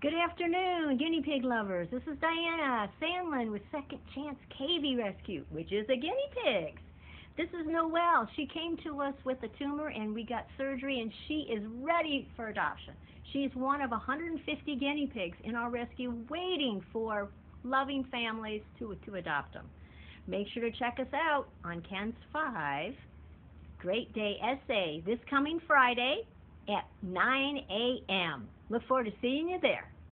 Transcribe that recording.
Good afternoon, guinea pig lovers. This is Diana Sandlin with Second Chance Cavy Rescue, which is a guinea pigs. This is Noelle. She came to us with a tumor and we got surgery and she is ready for adoption. She's one of 150 guinea pigs in our rescue waiting for loving families to, to adopt them. Make sure to check us out on KENS 5 Great Day SA this coming Friday at 9 a.m. Look forward to seeing you there.